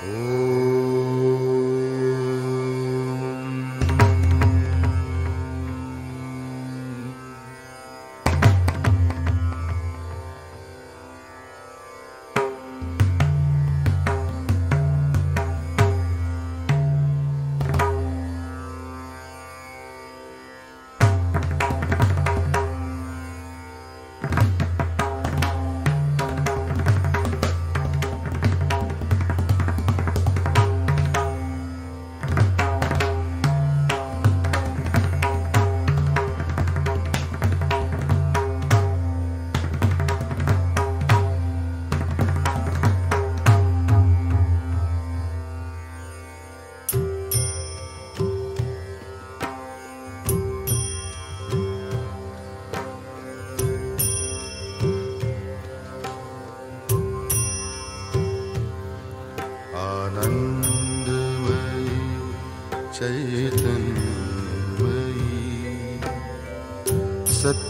Oh.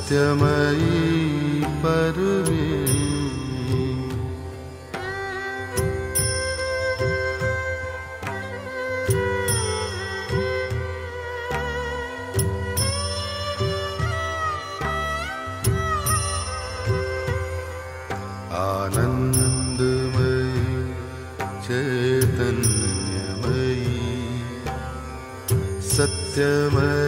सत्यमयी परमे आनन्दमयी चैतन्यमयी सत्यमयी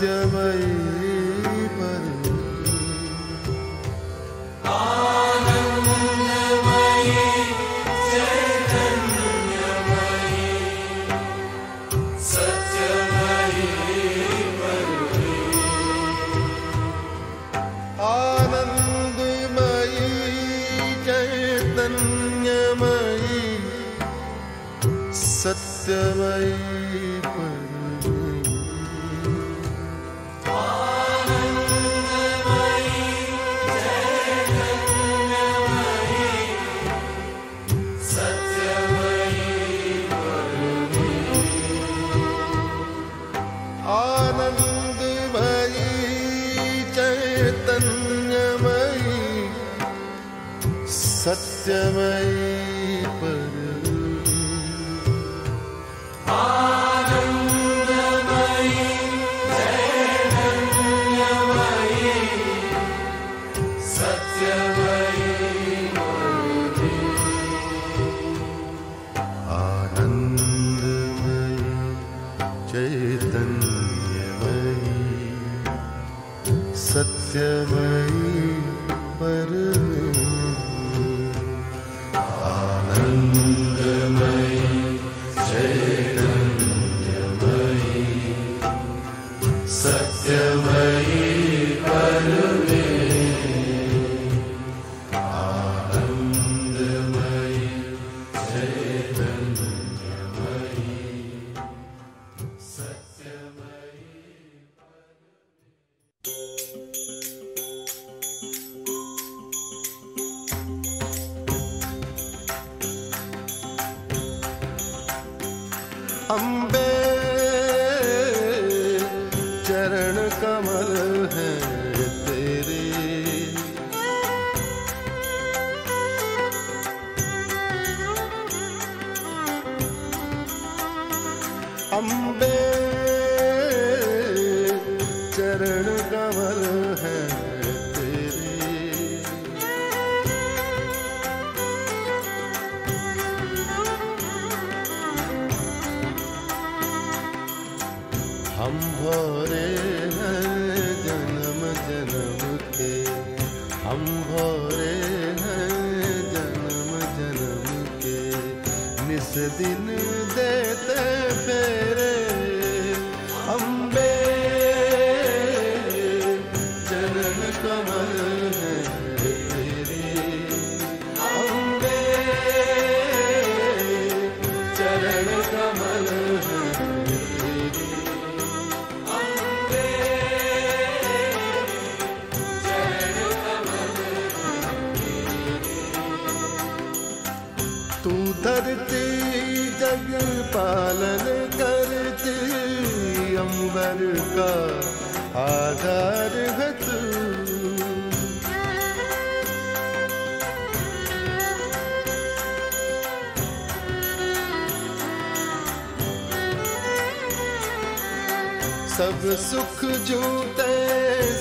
सत्यमयी परमे हम है तू। सब सुख जूते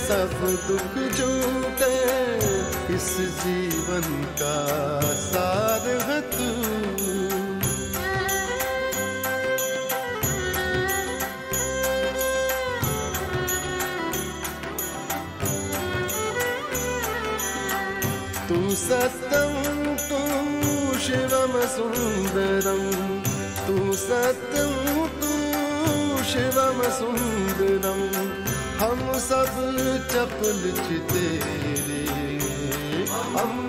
सब दुख जूते इस जीवन का सार है तू। सत्यं तु शिवमसुन्दरं तु सत्यं तु शिवमसुन्दरं हम सब चपल तेरे। हम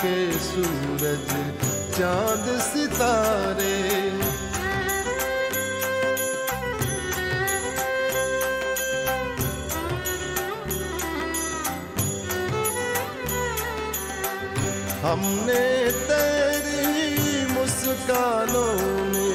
के सूरज चाँद सितारे। हमने तेरी मुस्कानों में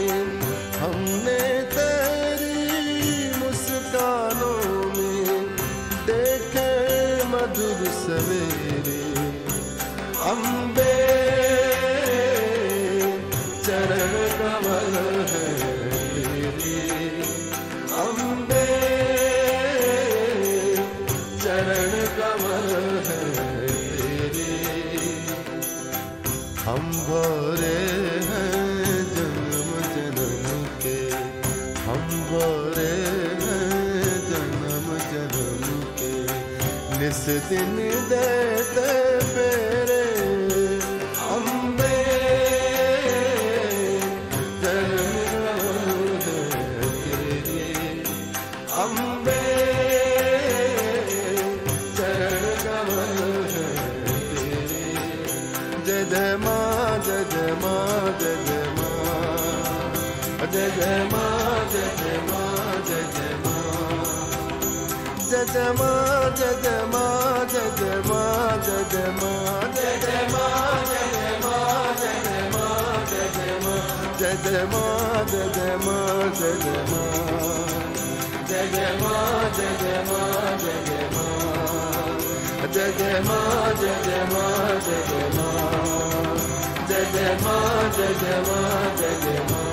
हम भरे हैं जन्म जन्म के। हम भरे हैं जन्म जन्म के। निस दिन देते जा जा जा जा जा जा जा जा जा जा जा जा जा जा जा जगमा जयमा जमा ज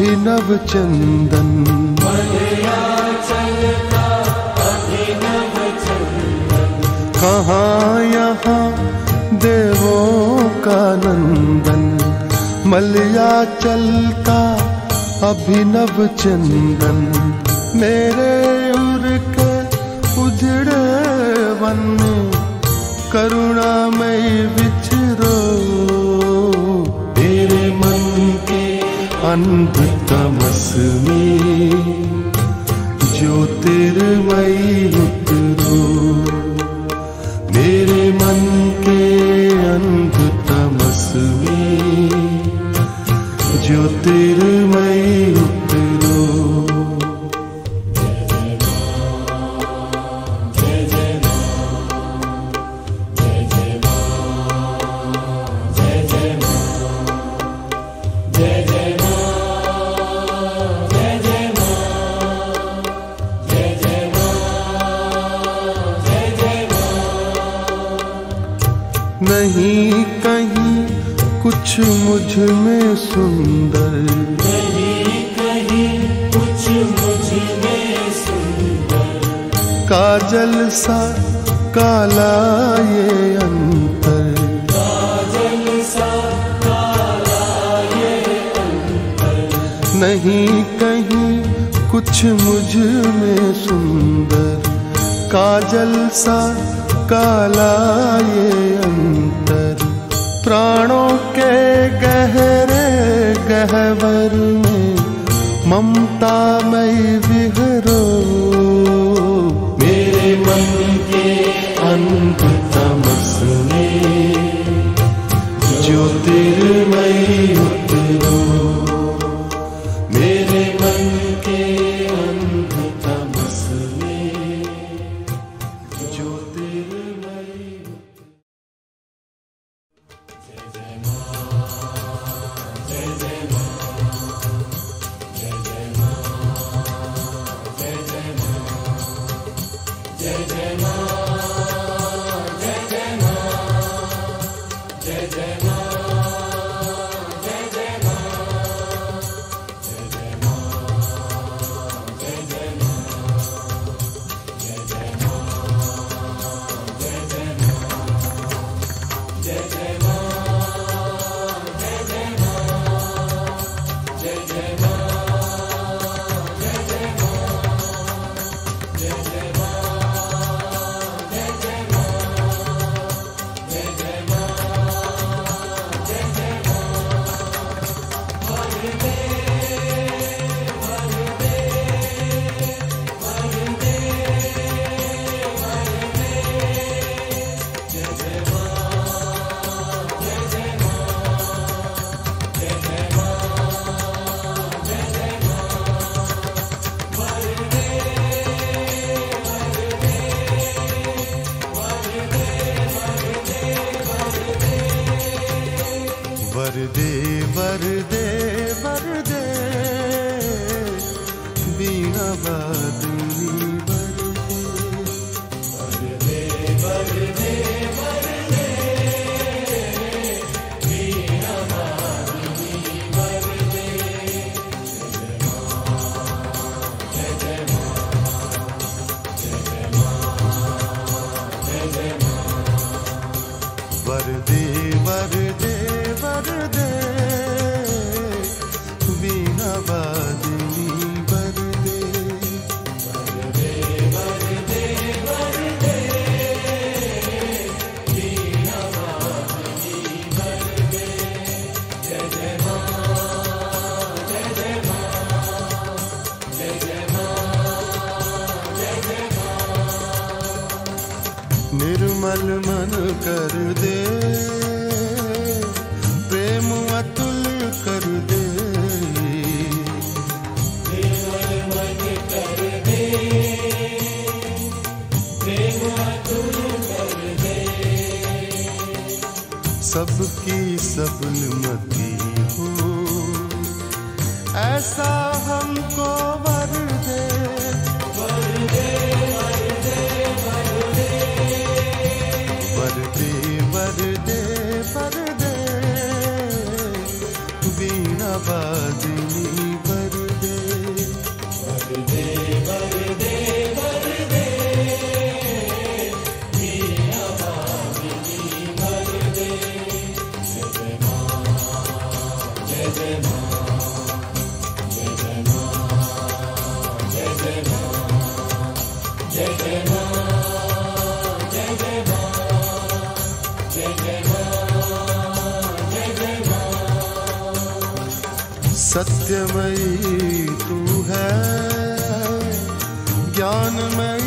अभिनव चंदन कहाँ यहाँ देवों का नंदन मलयाचल चलता अभिनव चंदन मेरे उर के उजड़े वन में करुणामय विचरो मन के तमस में ज्योतिर्मय मुझमें सुंदर। कुछ मुझमें काजल सा, काला ये अंतर। काजल सा काला ये अंतर नहीं कहीं कुछ मुझमें सुंदर। काजल सा, काला ये अंतर। प्राणों कहवर में ममता मई विहरो मेरे मन के अंत तमस में जो तिरमयी बदली सत्यमयी तू है। ज्ञानमय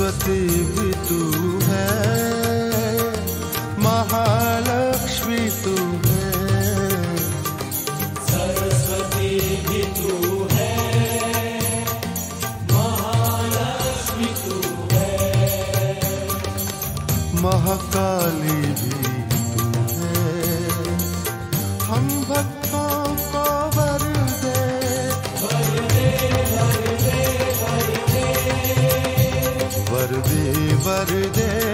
सरस्वती भी तू de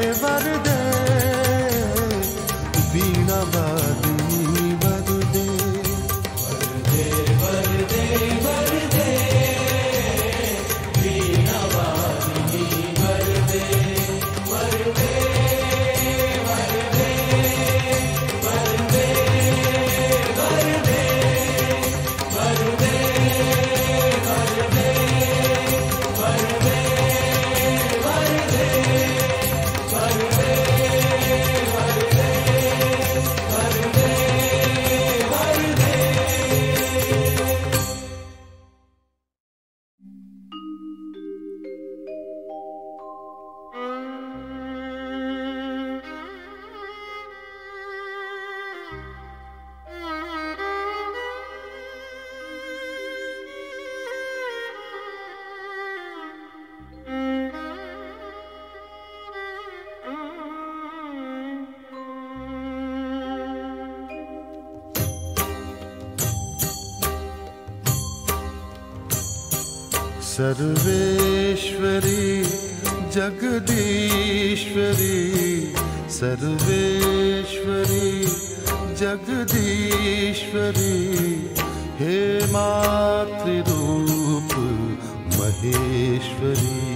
सर्वेश्वरी जगदीश्वरी सर्वेश्वरी जगदीश्वरी हे मातृरूप महेश्वरी।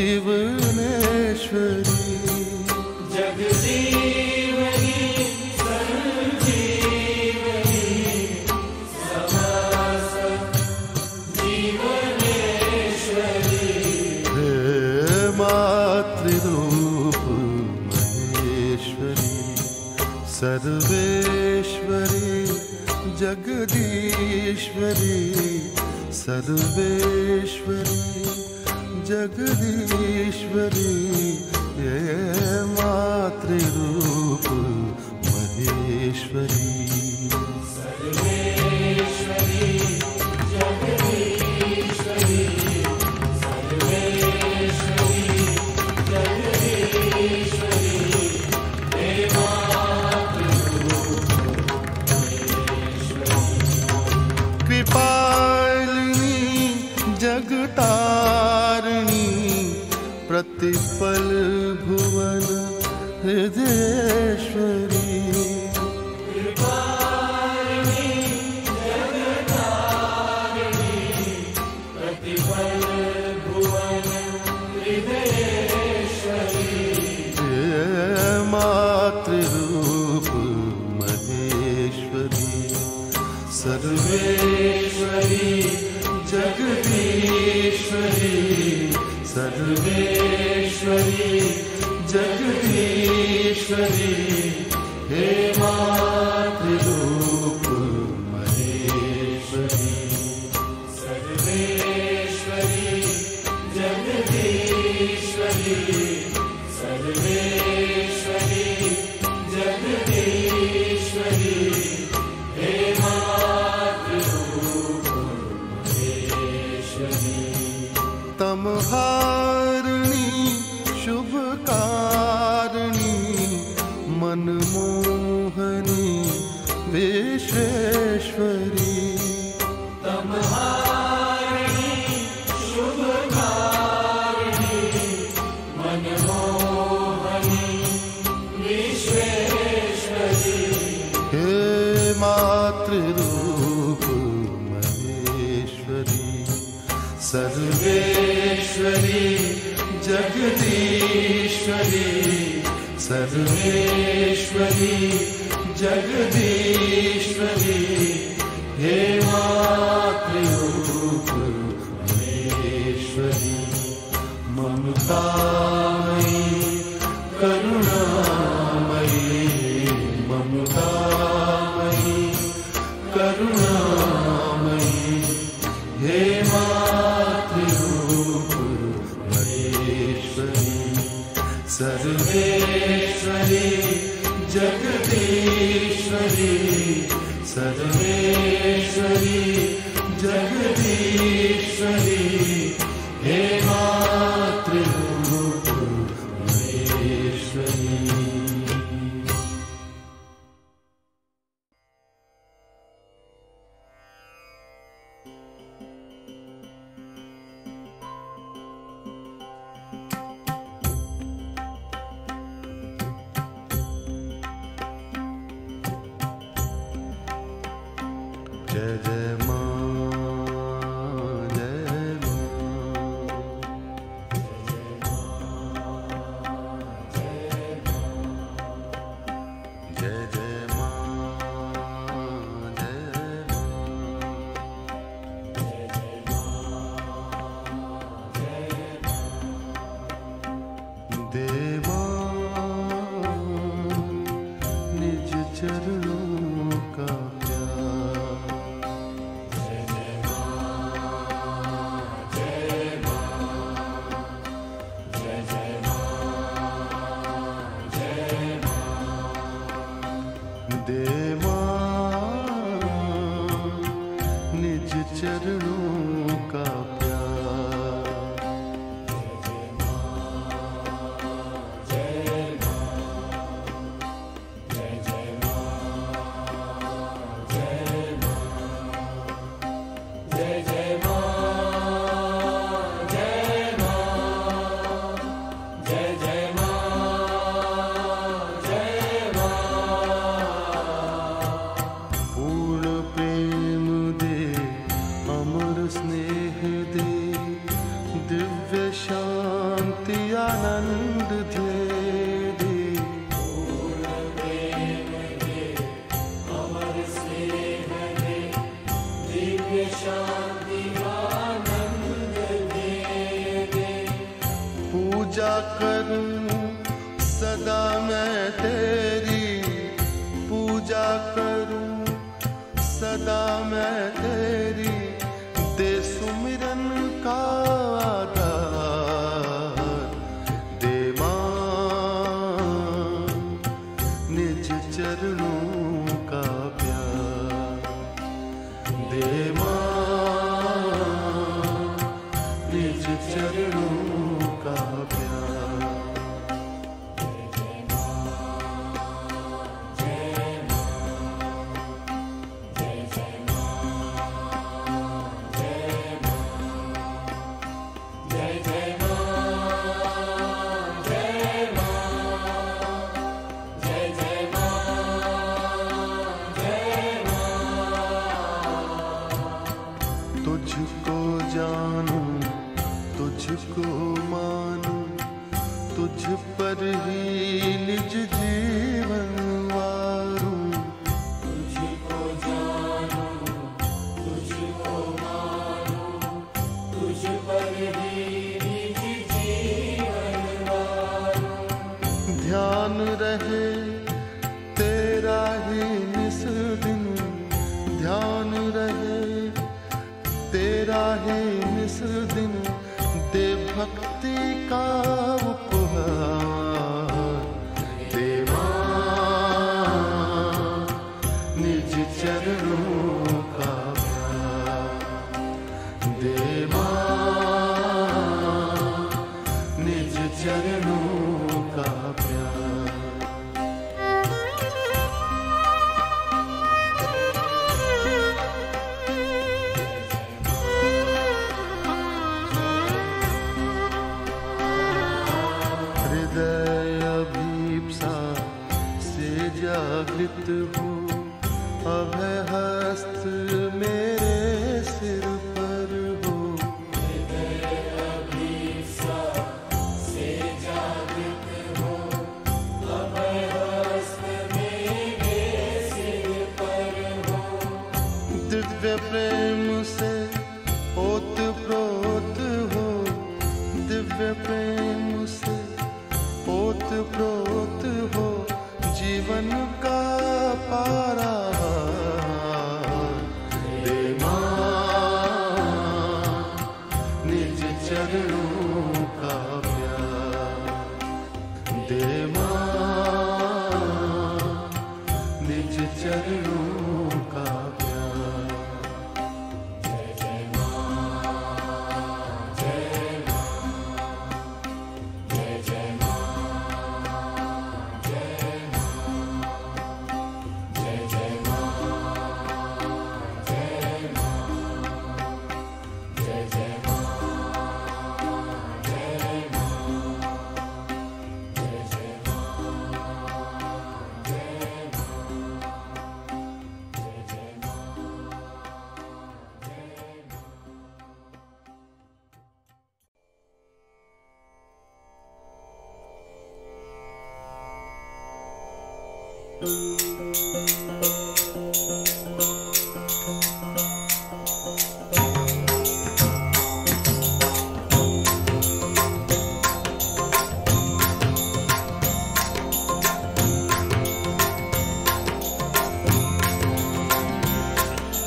जीवनेश्वरी जगदीश्व मातृरूप महेश्वरी सर्वेश्वरी जगदीश्वरी सर्वेश्वरी। जगदीश्वरी ये मातृरूप महेश्वरी। पल भुवन हृदय सर्वेश्वरी जगदीश्वरी सर्वेश्वरी जगदीश्वरी हे माश्वरि ममता जय जय दिव्य शांति आनंद दे दिव्य शांति पूजा करूँ सदा मैं तेरी। पूजा करूँ सदा मैं तेरी। प्रेम से ओत प्रोत हो जीवन का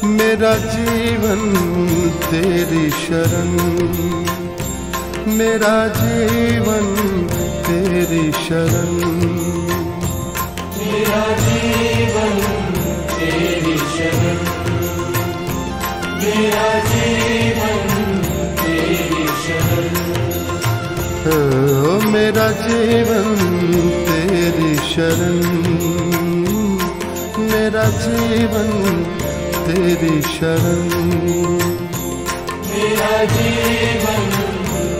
मेरा जीवन तेरी शरण। मेरा जीवन तेरी शरण। मेरा जीवन तेरी शरण। मेरा जीवन तेरी शरण। ओ मेरा जीवन तेरी शरण। मेरा जीवन तेरी शरण। मेरा जीवन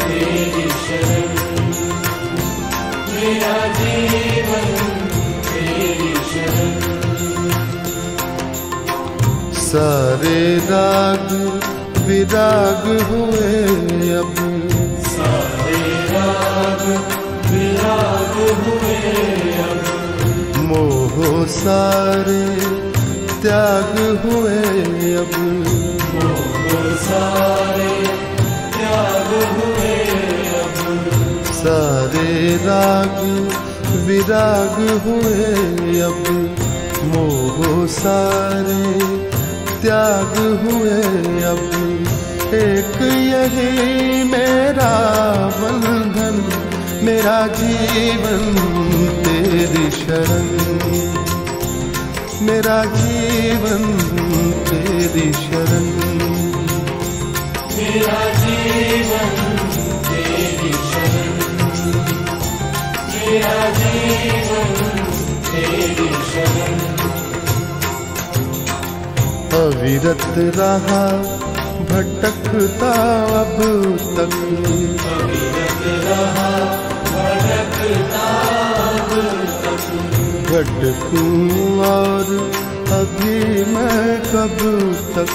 तेरी शरण। मेरा जीवन तेरी शरण। सारे राग विराग हुए अब सारे राग विराग हुए अब मोह सारे त्याग हुए अब। सारे त्याग हुए अब। सारे राग विराग हुए अब। मोह सारे त्याग हुए अब। एक यही मेरा बंधन मेरा जीवन तेरी शरण। मेरा जीवन तेरी शरण। मेरा जीवन तेरी शरण। मेरा जीवन तेरी शरण। अविरत रहा भटकता अब तक। अविरत रहा भटकता अब तक। भटकूं और अभी मैं कब तक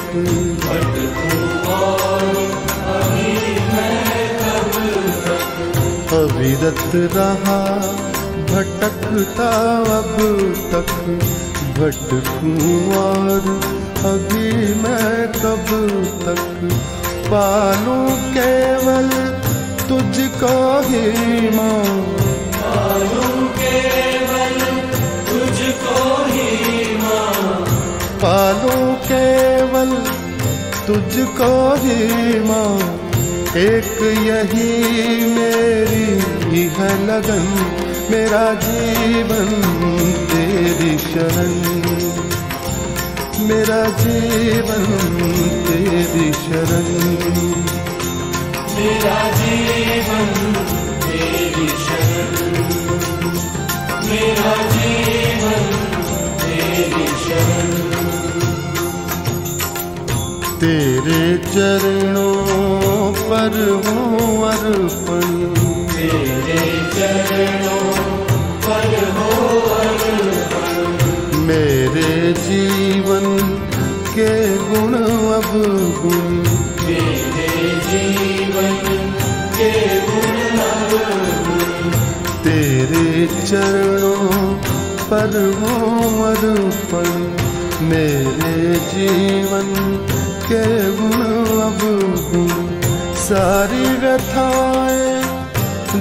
अविरत रहा, भटकता अब तक भटकूं और अभी मैं कब तक पालूं केवल तुझको ही माँ। पालूं केवल तुझको ही माँ, एक यही मेरी है लगन, मेरा जीवन तेरी शरण। मेरा जीवन तेरी शरण। मेरा जीवन तेरी शरण। मेरा जीवन तेरी शरण। तेरे चरणों पर हूँ अर्पण। तेरे चरणों पर हो अर्पण मेरे जीवन के गुण अब गुण। मेरे जीवन के गुण अब तेरे चरणों पर हो अर्पण। मेरे जीवन के गुण अब गुण सारी व्यथाएँ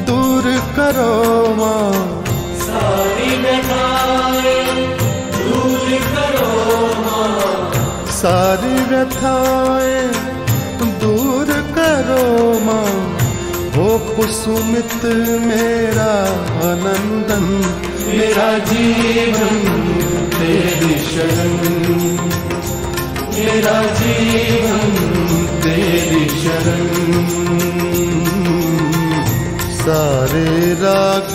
दूर करो माँ। सारी व्यथाएँ दूर करो माँ। सारी व्यथाएँ दूर करो माँ। हो कुसुमित मेरा आनंदन मेरा जीवन तेरी शरण। मेरा जीवन तेरी शरण। सारे राग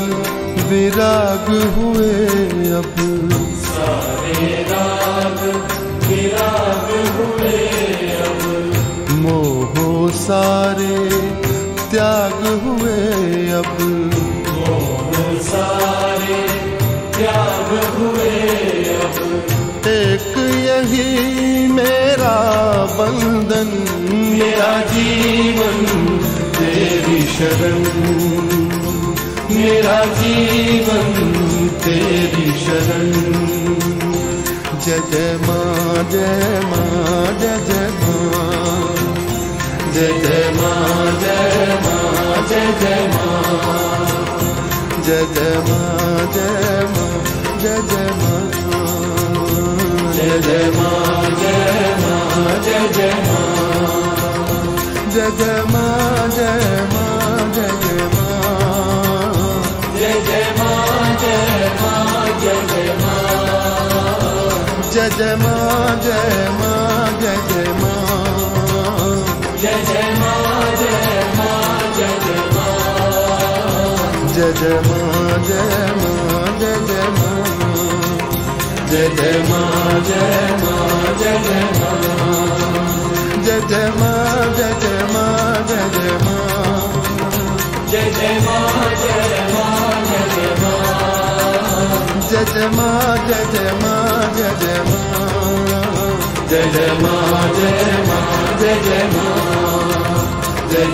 विराग हुए अब। सारे राग विराग हुए अब। मोह सारे त्याग हुए अब। यही मेरा बंधन, मेरा जीवन, तेरी शरण। मेरा जीवन, तेरी शरण। जय जय माँ जय माँ, जय जय माँ। जय जय माँ जय माँ जय माँ। जय माँ जय माँ, जय जय माँ। जय जय माँ जय माँ जय जय माँ जय जय माँ। जय माँ जय जय माँ जय जय माँ जय माँ जय जय माँ जय जय माँ जय माँ जय जय माँ जय जय माँ जय माँ जय जय माँ जय जय माँ जय माँ जय जय माँ जय जय माँ जय माँ जय जय माँ जय जय माँ जय माँ जय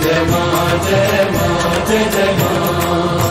जय माँ जय माँ माँ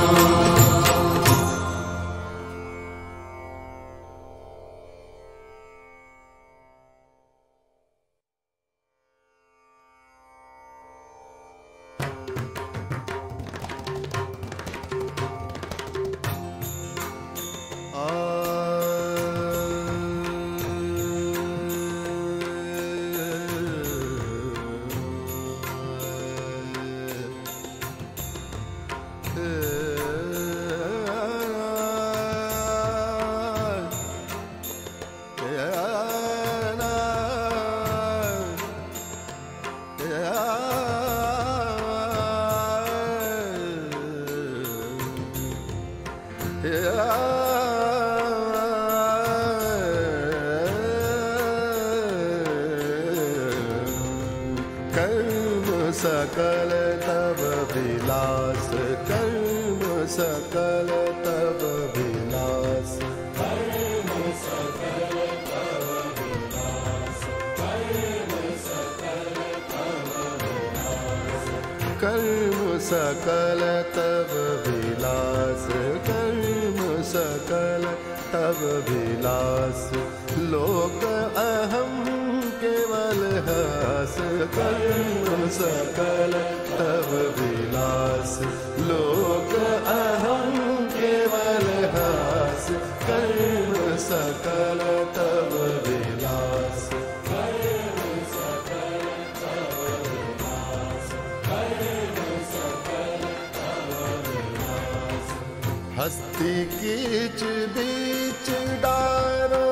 विलास कर्म सकल तब विलास। कर्म सकल तब विलास कर्म सकल तब विलास। लोक कर्म सकल तब विलास। लोक अहम केवल हस कर्म सकल तब विलास। हस्ती कीच बीच डारो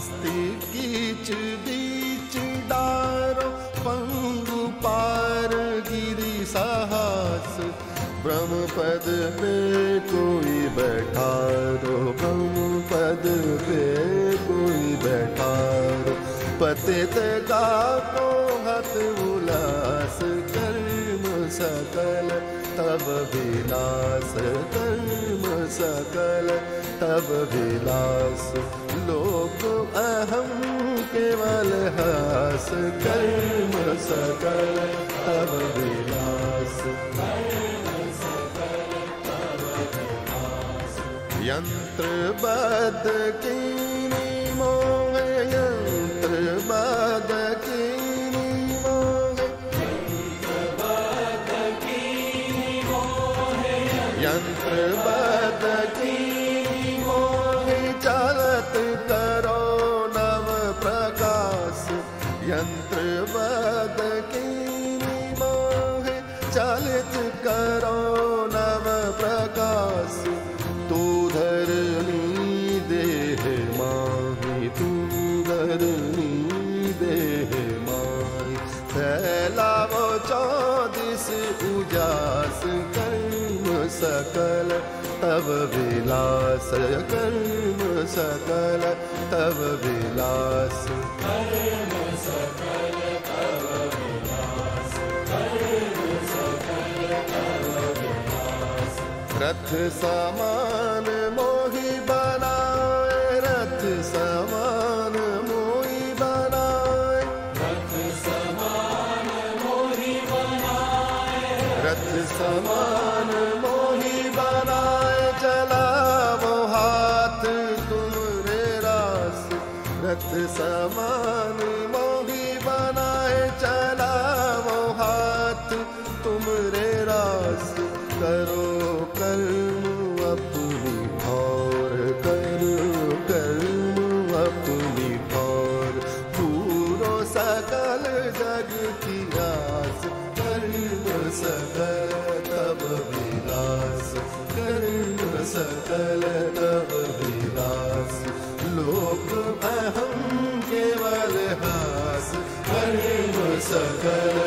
हस्ती कीच बीच डारो, पंगु पार गिरी साहस। ब्रह्म पद पे कोई बैठारो ब्रह्म पद पे कोई बैठारो। पतित गातो हत उल्लास कर्म सकल, तब विलास, कर्म सकल, तब विलास। लोक अहम केवल हास कर्म सकल तब विलास। यंत्र बद की सकल तव विलास कर्म सकल तव विलास। रथ सम सकल